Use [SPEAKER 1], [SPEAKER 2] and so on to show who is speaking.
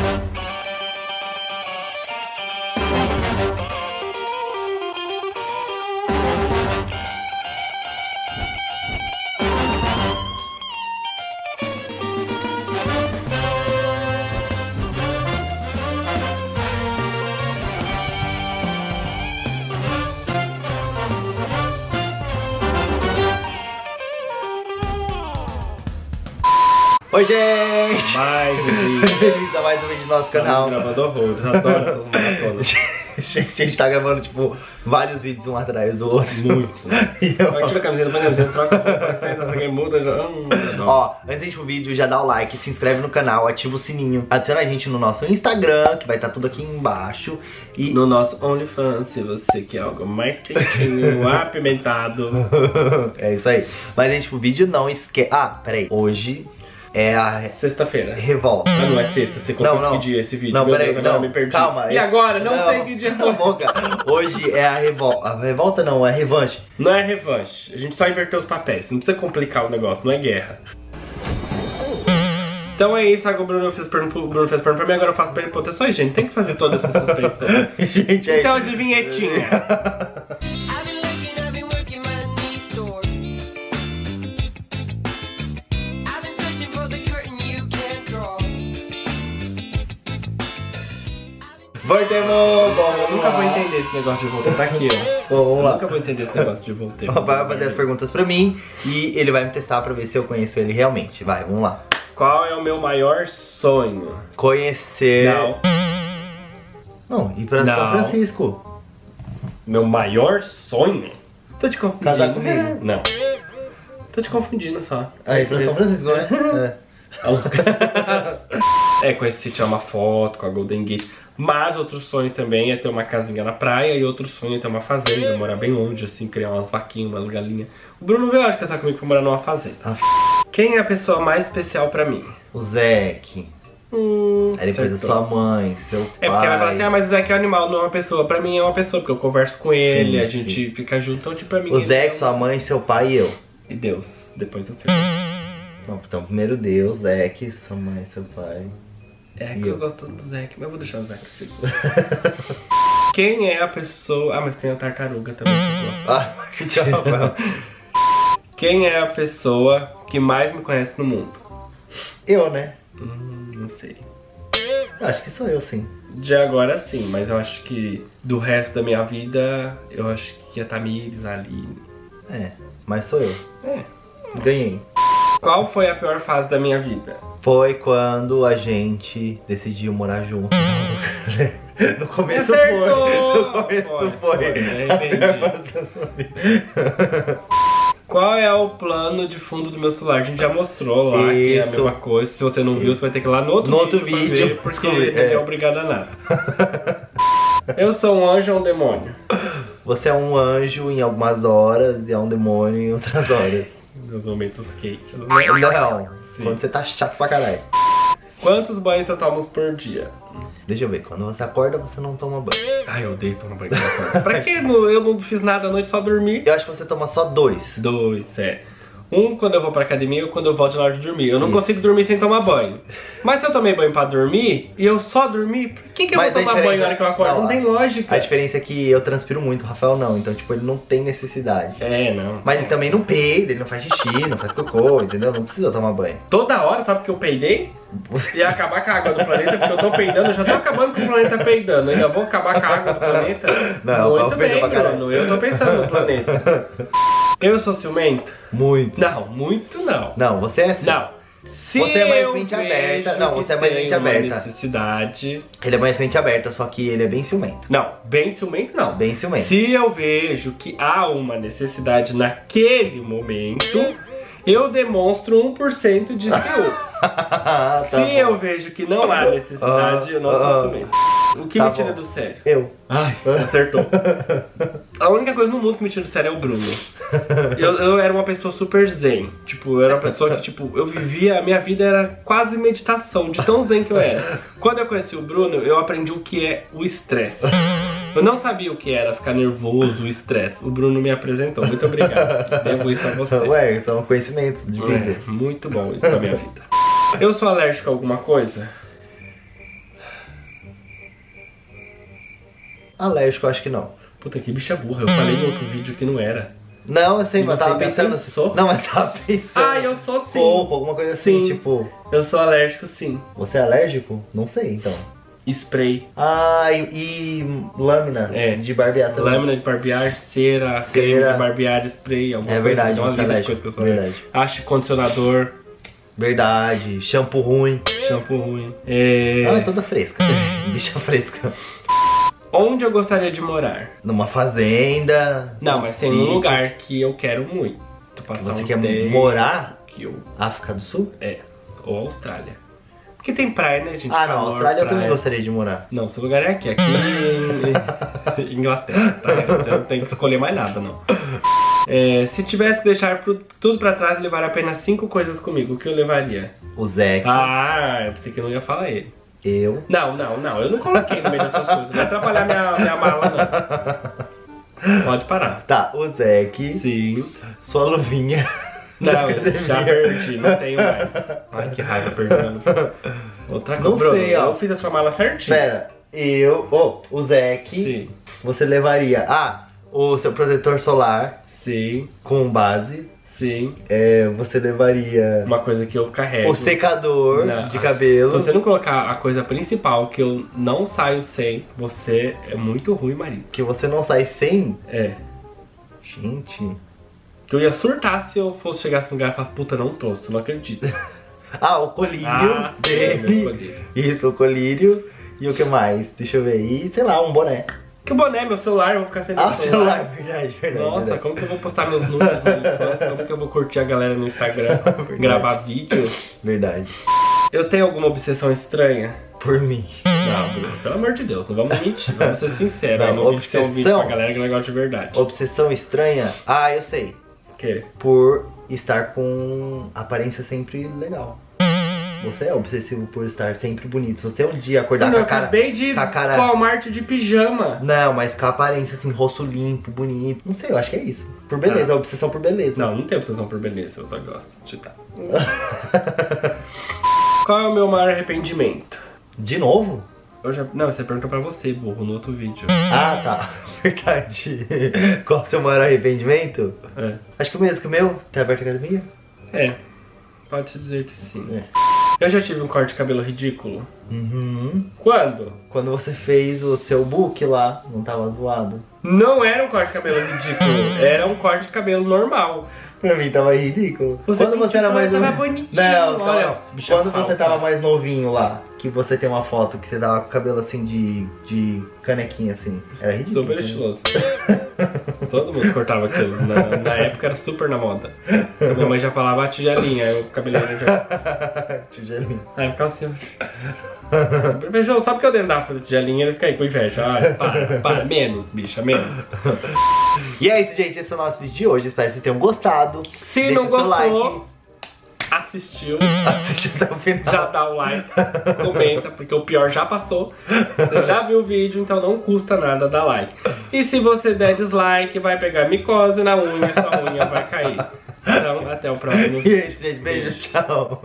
[SPEAKER 1] Bye. Oi, gente!
[SPEAKER 2] Mais um vídeo.
[SPEAKER 1] Bem-vindos a mais um vídeo do nosso canal.
[SPEAKER 2] Horrores, eu adoro essas maratonas.
[SPEAKER 1] gente, a gente tá gravando, tipo, vários vídeos um atrás do outro.
[SPEAKER 2] Muito.
[SPEAKER 1] E eu-
[SPEAKER 2] a camiseta, põe a camiseta, troca essa aqui muda, já... Hum.
[SPEAKER 1] Ó, antes de ir pro vídeo, já dá o like, se inscreve no canal, ativa o sininho, adiciona a gente no nosso Instagram, que vai estar tudo aqui embaixo. E
[SPEAKER 2] No nosso OnlyFans, se você quer algo mais quentinho, apimentado.
[SPEAKER 1] é isso aí. Mas, gente, pro vídeo não esquece. Ah, peraí. Hoje é a
[SPEAKER 2] Sexta-feira.
[SPEAKER 1] revolta.
[SPEAKER 2] Ah, não é sexta, você
[SPEAKER 1] Não,
[SPEAKER 2] comprou
[SPEAKER 1] não.
[SPEAKER 2] que dia esse vídeo?
[SPEAKER 1] Não,
[SPEAKER 2] Meu
[SPEAKER 1] peraí,
[SPEAKER 2] Deus,
[SPEAKER 1] não.
[SPEAKER 2] me perdi.
[SPEAKER 1] Calma.
[SPEAKER 2] E
[SPEAKER 1] esse-
[SPEAKER 2] agora? Não, sei que dia
[SPEAKER 1] a boca. Hoje é a revolta. A revolta não, é a revanche.
[SPEAKER 2] Não é revanche, a gente só inverteu os papéis, não precisa complicar o negócio, não é guerra. Então é isso, agora o Bruno fez pergunta Bruno fez pergunta pra mim, agora eu faço pergunta pra gente, tem que fazer toda essa suspense toda.
[SPEAKER 1] gente, é
[SPEAKER 2] Então de vinhetinha. nunca vou entender esse negócio de voltar. Tá aqui, ó.
[SPEAKER 1] Bom, vamos
[SPEAKER 2] Eu
[SPEAKER 1] lá.
[SPEAKER 2] nunca vou entender esse negócio de voltar.
[SPEAKER 1] O vai fazer as perguntas pra mim e ele vai me testar pra ver se eu conheço ele realmente. Vai, vamos lá.
[SPEAKER 2] Qual é o meu maior sonho?
[SPEAKER 1] Conhecer.
[SPEAKER 2] Não.
[SPEAKER 1] Não, ir pra São
[SPEAKER 2] Não.
[SPEAKER 1] Francisco.
[SPEAKER 2] Meu maior sonho? Tô te confundindo.
[SPEAKER 1] Casar comigo.
[SPEAKER 2] Não. Tô te confundindo só.
[SPEAKER 1] Aí, pra São Francisco, né?
[SPEAKER 2] É, conheci tirar uma foto com a Golden Gate. Mas outro sonho também é ter uma casinha na praia e outro sonho é ter uma fazenda, morar bem longe, assim, criar umas vaquinhas, umas galinhas. O Bruno veio, acho, casar comigo pra morar numa fazenda.
[SPEAKER 1] Ah.
[SPEAKER 2] Quem é a pessoa mais especial pra mim?
[SPEAKER 1] O Zeke.
[SPEAKER 2] Hum,
[SPEAKER 1] Aí depois
[SPEAKER 2] acertou.
[SPEAKER 1] sua mãe, seu pai.
[SPEAKER 2] É porque ela vai falar assim, ah, mas o Zeca é um animal, não é uma pessoa. Pra mim é uma pessoa, porque eu converso com ele,
[SPEAKER 1] Sim,
[SPEAKER 2] a gente fica junto, então tipo, pra mim...
[SPEAKER 1] O Zeke,
[SPEAKER 2] é-
[SPEAKER 1] sua mãe, seu pai e eu.
[SPEAKER 2] E Deus, depois eu sei.
[SPEAKER 1] Então primeiro Deus, Zeke, sua mãe, seu pai.
[SPEAKER 2] É que eu
[SPEAKER 1] eu?
[SPEAKER 2] gosto do Zeca, mas eu vou deixar o Zeca assim. Quem é a pessoa... Ah, mas tem a tartaruga também.
[SPEAKER 1] Ah, que Rafael.
[SPEAKER 2] Quem é a pessoa que mais me conhece no mundo?
[SPEAKER 1] Eu, né?
[SPEAKER 2] Hum, não sei.
[SPEAKER 1] Acho que sou eu, sim.
[SPEAKER 2] De agora sim, mas eu acho que do resto da minha vida, eu acho que a Tamires, a Aline.
[SPEAKER 1] É, mas sou eu.
[SPEAKER 2] É.
[SPEAKER 1] Ganhei.
[SPEAKER 2] Qual foi a pior fase da minha vida?
[SPEAKER 1] Foi quando a gente decidiu morar junto. No começo
[SPEAKER 2] Acertou!
[SPEAKER 1] foi. No começo
[SPEAKER 2] Foi,
[SPEAKER 1] foi.
[SPEAKER 2] foi, arrependi. Qual é o plano de fundo do meu celular? A gente já mostrou lá que é a
[SPEAKER 1] Isso.
[SPEAKER 2] mesma coisa. Se você não viu, você vai ter que ir lá no outro
[SPEAKER 1] No
[SPEAKER 2] vídeo.
[SPEAKER 1] outro vídeo,
[SPEAKER 2] ver, porque
[SPEAKER 1] descobrir,
[SPEAKER 2] não é
[SPEAKER 1] é.
[SPEAKER 2] obrigado a nada. Eu sou um anjo ou um demônio?
[SPEAKER 1] Você é um anjo em algumas horas e é um demônio em outras horas.
[SPEAKER 2] Meus momentos quentes.
[SPEAKER 1] Não,
[SPEAKER 2] Sim.
[SPEAKER 1] quando você tá chato pra caralho.
[SPEAKER 2] Quantos banhos eu tomo por dia?
[SPEAKER 1] Deixa eu ver, quando você acorda, você não toma banho.
[SPEAKER 2] Ai, eu odeio tomar banho. pra que eu não fiz nada à noite, só dormi?
[SPEAKER 1] Eu acho que você toma só dois.
[SPEAKER 2] Dois, é. Um quando eu vou pra academia e quando eu volto na hora de dormir. Eu não
[SPEAKER 1] Isso.
[SPEAKER 2] consigo dormir sem tomar banho. Mas se eu tomei banho pra dormir e eu só dormi, por que, que eu
[SPEAKER 1] Mas
[SPEAKER 2] vou tomar banho na hora que eu acordo? Não,
[SPEAKER 1] não,
[SPEAKER 2] tem lógica.
[SPEAKER 1] A diferença é que eu transpiro muito, o Rafael não. Então, tipo, ele não tem necessidade.
[SPEAKER 2] É, não.
[SPEAKER 1] Mas ele também não peida, ele não faz xixi, não faz cocô, entendeu? Não precisa tomar banho.
[SPEAKER 2] Toda hora, sabe que eu peidei? Ia acabar com a água do planeta, porque eu tô peidando, eu já tô acabando com o planeta peidando. Ainda vou acabar com a água do planeta.
[SPEAKER 1] Não,
[SPEAKER 2] Muito
[SPEAKER 1] Paulo peidou
[SPEAKER 2] bem. Bruno. Eu tô pensando no planeta. Eu sou ciumento?
[SPEAKER 1] Muito.
[SPEAKER 2] Não, muito não.
[SPEAKER 1] Não, você é assim.
[SPEAKER 2] Não. Se
[SPEAKER 1] Você é mais
[SPEAKER 2] eu
[SPEAKER 1] mente aberta. Não, você é mais mente aberta.
[SPEAKER 2] necessidade.
[SPEAKER 1] Ele é mais mente aberta, só que ele é bem ciumento.
[SPEAKER 2] Não, bem ciumento não.
[SPEAKER 1] Bem ciumento.
[SPEAKER 2] Se eu vejo que há uma necessidade naquele momento, eu demonstro 1% de ciúme.
[SPEAKER 1] Tá
[SPEAKER 2] Se
[SPEAKER 1] bom.
[SPEAKER 2] eu vejo que não há necessidade, eu não
[SPEAKER 1] Ah,
[SPEAKER 2] sou
[SPEAKER 1] ah.
[SPEAKER 2] ciumento. O que
[SPEAKER 1] Tá
[SPEAKER 2] me tira
[SPEAKER 1] bom.
[SPEAKER 2] do sério?
[SPEAKER 1] Eu.
[SPEAKER 2] Ai, acertou. A única coisa no mundo que me tira do sério é o Bruno. Eu, eu era uma pessoa super zen. Tipo, eu era uma pessoa que, tipo, eu vivia, a minha vida era quase meditação, de tão zen que eu era. Quando eu conheci o Bruno, eu aprendi o que é o estresse. Eu não sabia o que era ficar nervoso, o estresse. O Bruno me apresentou. Muito obrigado. Devo isso a você.
[SPEAKER 1] Ué, são conhecimentos de vida.
[SPEAKER 2] É, muito bom isso na minha vida. Eu sou alérgico a alguma coisa?
[SPEAKER 1] Alérgico, eu acho que não.
[SPEAKER 2] Puta, que bicha burra. Eu falei no outro vídeo que não era.
[SPEAKER 1] Não, eu sei,
[SPEAKER 2] E
[SPEAKER 1] mas tava pensando.
[SPEAKER 2] pensou?
[SPEAKER 1] Não, mas eu tava pensando.
[SPEAKER 2] Ah, eu sou sim.
[SPEAKER 1] Pouco, alguma coisa assim,
[SPEAKER 2] Sim.
[SPEAKER 1] tipo.
[SPEAKER 2] Eu sou alérgico sim.
[SPEAKER 1] Você é alérgico? Não sei, então.
[SPEAKER 2] Spray,
[SPEAKER 1] Ah, e, e lâmina
[SPEAKER 2] É.
[SPEAKER 1] de barbear também.
[SPEAKER 2] lâmina de barbear, cera,
[SPEAKER 1] Cera.
[SPEAKER 2] de barbear, spray, alguma
[SPEAKER 1] É
[SPEAKER 2] coisa.
[SPEAKER 1] verdade,
[SPEAKER 2] uma
[SPEAKER 1] você é
[SPEAKER 2] lista de
[SPEAKER 1] alérgico.
[SPEAKER 2] coisas que eu falei.
[SPEAKER 1] Verdade.
[SPEAKER 2] Acho condicionador,
[SPEAKER 1] Verdade. Shampoo ruim.
[SPEAKER 2] shampoo ruim. É...
[SPEAKER 1] Ah, é toda fresca. Bicha fresca.
[SPEAKER 2] Onde eu gostaria de morar?
[SPEAKER 1] Numa fazenda.
[SPEAKER 2] Não, mas tem um
[SPEAKER 1] sítio.
[SPEAKER 2] lugar que eu quero muito. Passar
[SPEAKER 1] Você
[SPEAKER 2] um
[SPEAKER 1] quer
[SPEAKER 2] tempo,
[SPEAKER 1] morar?
[SPEAKER 2] Que eu...
[SPEAKER 1] África do Sul?
[SPEAKER 2] É, ou Austrália. Porque tem praia, né, gente?
[SPEAKER 1] Ah, não.
[SPEAKER 2] Calor,
[SPEAKER 1] Austrália eu também
[SPEAKER 2] praia.
[SPEAKER 1] gostaria de morar.
[SPEAKER 2] Não, seu lugar é aqui, aqui em Inglaterra, tá? Já não tem que escolher mais nada, não. É, se tivesse que deixar pro- tudo pra trás e levar apenas cinco coisas comigo, o que eu levaria?
[SPEAKER 1] O Zé,
[SPEAKER 2] Ah, eu pensei que eu não ia falar ele.
[SPEAKER 1] Eu.
[SPEAKER 2] Não, não, não, eu não coloquei no meio dessas coisas. Não vai atrapalhar minha, minha mala, não. Pode parar.
[SPEAKER 1] Tá, o Zeke,
[SPEAKER 2] Sim.
[SPEAKER 1] sua luvinha.
[SPEAKER 2] Não, já perdi, não tenho mais. Ai, que raiva perdendo. Outra
[SPEAKER 1] Não
[SPEAKER 2] coisa.
[SPEAKER 1] sei, ó.
[SPEAKER 2] Eu fiz a sua mala certinho.
[SPEAKER 1] Pera, eu. Oh, o Zeke,
[SPEAKER 2] Sim,
[SPEAKER 1] você levaria. Ah, o seu protetor solar
[SPEAKER 2] sim,
[SPEAKER 1] com base.
[SPEAKER 2] Sim.
[SPEAKER 1] É, você levaria
[SPEAKER 2] Uma coisa que eu carrego.
[SPEAKER 1] o secador de
[SPEAKER 2] Se
[SPEAKER 1] cabelo.
[SPEAKER 2] você não colocar a coisa principal que eu não saio sem, você é muito ruim, marido.
[SPEAKER 1] Que você não sai sem.
[SPEAKER 2] É.
[SPEAKER 1] Gente.
[SPEAKER 2] Que eu ia surtar se eu fosse chegar nesse lugar e falasse, puta, não você não acredita.
[SPEAKER 1] Ah, o colírio
[SPEAKER 2] Ah, sim,
[SPEAKER 1] dele.
[SPEAKER 2] colírio.
[SPEAKER 1] Isso, o colírio. E o que mais? Deixa eu ver. E sei lá, um boné.
[SPEAKER 2] Que boné, meu celular, eu vou ficar sem meu
[SPEAKER 1] Ah, celular, verdade, verdade.
[SPEAKER 2] Nossa,
[SPEAKER 1] verdade.
[SPEAKER 2] como que eu vou postar meus números? Como que eu vou curtir a galera no Instagram? gravar vídeo?
[SPEAKER 1] Verdade.
[SPEAKER 2] Eu tenho alguma obsessão estranha?
[SPEAKER 1] Por mim.
[SPEAKER 2] Não, Bruno, pelo amor de Deus, não vamos mentir, vamos ser sinceros.
[SPEAKER 1] Não,
[SPEAKER 2] Não, não obsessão um vídeo pra galera que é negócio de verdade.
[SPEAKER 1] Obsessão estranha? Ah, eu sei.
[SPEAKER 2] O quê?
[SPEAKER 1] Por estar com aparência sempre legal. Você é obsessivo por estar sempre bonito. Se você um dia acordar
[SPEAKER 2] Mano,
[SPEAKER 1] com
[SPEAKER 2] eu
[SPEAKER 1] a cara.
[SPEAKER 2] acabei de
[SPEAKER 1] com a cara-
[SPEAKER 2] Walmart de pijama.
[SPEAKER 1] Não, mas com a aparência assim, rosto limpo, bonito. Não sei, eu acho que é isso. Por beleza,
[SPEAKER 2] Ah.
[SPEAKER 1] obsessão por beleza.
[SPEAKER 2] Não, não tenho obsessão por beleza, eu só gosto de estar. Qual é o meu maior arrependimento?
[SPEAKER 1] De novo?
[SPEAKER 2] Eu já... Não, você perguntou pra você, burro, no outro vídeo.
[SPEAKER 1] Ah, tá. Verdade. Qual o seu maior arrependimento?
[SPEAKER 2] É.
[SPEAKER 1] Acho que o mesmo que o meu, ter aberto a academia.
[SPEAKER 2] É, pode-se dizer que sim.
[SPEAKER 1] É.
[SPEAKER 2] Eu já tive um corte de cabelo ridículo.
[SPEAKER 1] Uhum.
[SPEAKER 2] Quando?
[SPEAKER 1] Quando você fez o seu book lá, não tava zoado.
[SPEAKER 2] Não era um corte de cabelo ridículo, era um corte de cabelo normal.
[SPEAKER 1] Pra mim tava ridículo.
[SPEAKER 2] Você
[SPEAKER 1] quando você era mais
[SPEAKER 2] tava
[SPEAKER 1] novo.
[SPEAKER 2] bonitinho,
[SPEAKER 1] Não,
[SPEAKER 2] olha, bicha
[SPEAKER 1] Quando você tava mais novinho lá, que você tem uma foto que você tava com o cabelo assim de, de canequinha assim. Era ridículo.
[SPEAKER 2] Super estiloso. Todo mundo cortava aquilo. Na, na época era super na moda. Minha mãe já falava "Ah, tigelinha, aí o cabeleireiro já.
[SPEAKER 1] Tigelinho.
[SPEAKER 2] Aí ficava assim. Beijão, só porque eu dentro da tigelinha ele fica aí com inveja. Ai, para, para, menos, bicha, menos.
[SPEAKER 1] E é isso, gente. Esse é o nosso vídeo de hoje. Espero que vocês tenham gostado.
[SPEAKER 2] Se
[SPEAKER 1] Deixa
[SPEAKER 2] não
[SPEAKER 1] o seu
[SPEAKER 2] assistiu.
[SPEAKER 1] Assiste até o final.
[SPEAKER 2] já dá o like, comenta, porque o pior já passou. Você já viu o vídeo, então não custa nada dar like. E se você der dislike, vai pegar micose na unha e sua unha vai cair. Então, até o próximo
[SPEAKER 1] isso, gente. Beijo, tchau.